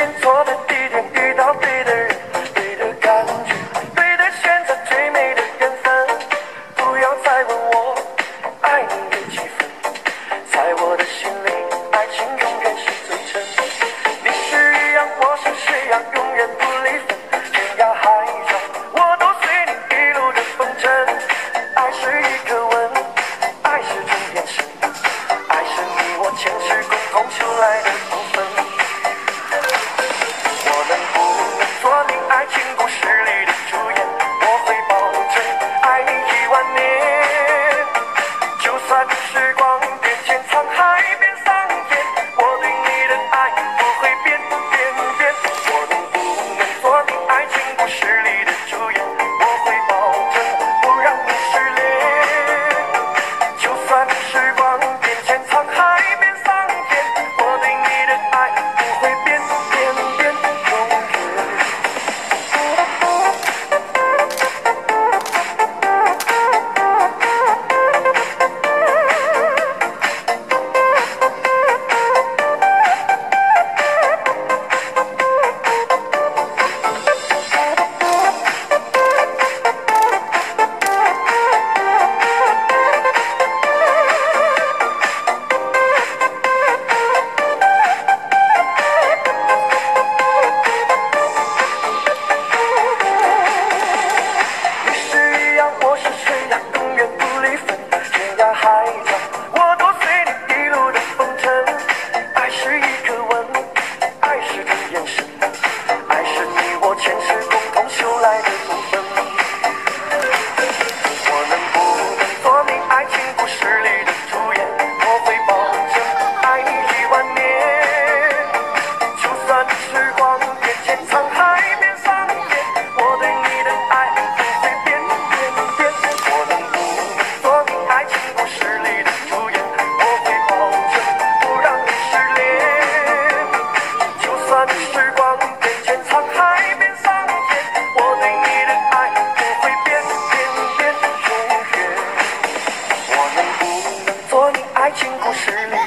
waiting for the 经过十年